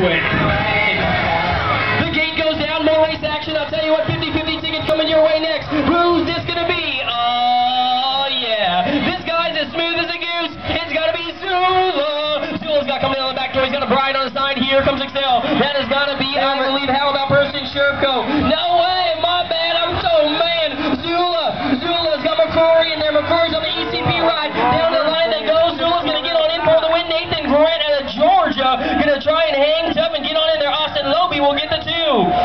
win. The gate goes down, more race action. I'll tell you what, 50-50 tickets coming your way next. Who's this gonna be? Oh, yeah. This guy's as smooth as a goose. It's gotta be Zula. Zula's got coming down the back door. He's got a bride on the side. Here comes Excel. That is gotta be, I believe, how about Person Sherko? and Loebe will get the two.